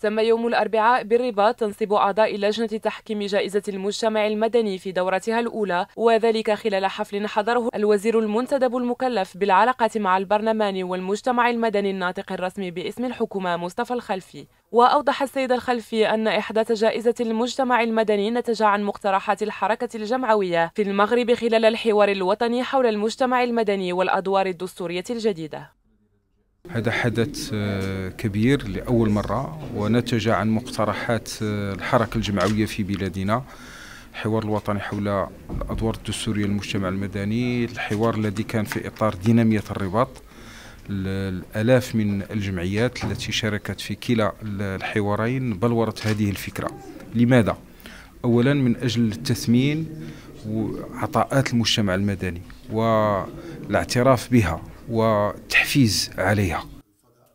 تم يوم الأربعاء بالرباط تنصيب أعضاء لجنة تحكيم جائزة المجتمع المدني في دورتها الأولى وذلك خلال حفل حضره الوزير المنتدب المكلف بالعلاقات مع البرلمان والمجتمع المدني الناطق الرسمي باسم الحكومة مصطفى الخلفي. وأوضح السيد الخلفي أن إحداث جائزة المجتمع المدني نتج عن مقترحات الحركة الجمعوية في المغرب خلال الحوار الوطني حول المجتمع المدني والأدوار الدستورية الجديدة. هذا حدث آه، كبير لأول مرة ونتج عن مقترحات آه، الحركة الجمعوية في بلادنا. الحوار الوطني حول الأدوار الدستورية للمجتمع المدني الحوار الذي كان في إطار دينامية الرباط. الآلاف من الجمعيات التي شاركت في كلا الحوارين بلورت هذه الفكرة. لماذا؟ أولا من أجل التثمين وعطاءات المجتمع المدني والاعتراف بها. وتحفيز عليها.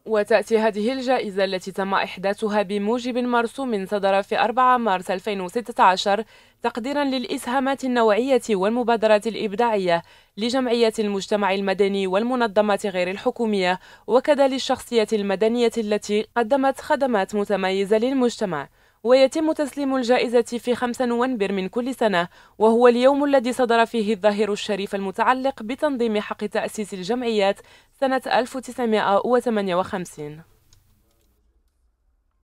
وتأتي هذه الجائزة التي تم إحداثها بموجب مرسوم صدر في 4 مارس 2016 تقديرا للإسهامات النوعية والمبادرات الإبداعية لجمعيات المجتمع المدني والمنظمات غير الحكومية وكذا للشخصية المدنية التي قدمت خدمات متميزة للمجتمع. ويتم تسليم الجائزة في 5 نوفمبر من كل سنة وهو اليوم الذي صدر فيه الظاهر الشريف المتعلق بتنظيم حق تأسيس الجمعيات سنة 1958